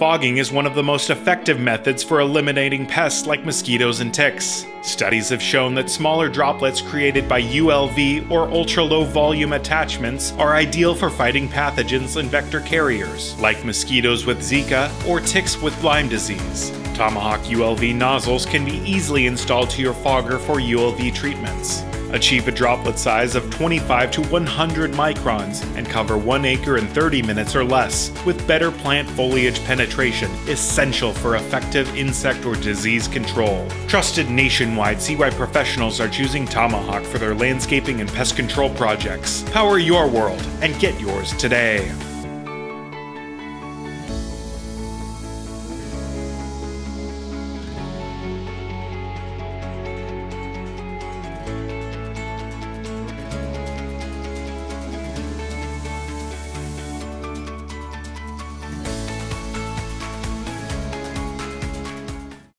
Fogging is one of the most effective methods for eliminating pests like mosquitoes and ticks. Studies have shown that smaller droplets created by ULV or ultra low volume attachments are ideal for fighting pathogens and vector carriers, like mosquitoes with Zika or ticks with Lyme disease. Tomahawk ULV nozzles can be easily installed to your fogger for ULV treatments. Achieve a droplet size of 25 to 100 microns and cover 1 acre in 30 minutes or less, with better plant foliage penetration, essential for effective insect or disease control. Trusted nationwide, see why professionals are choosing Tomahawk for their landscaping and pest control projects. Power your world and get yours today.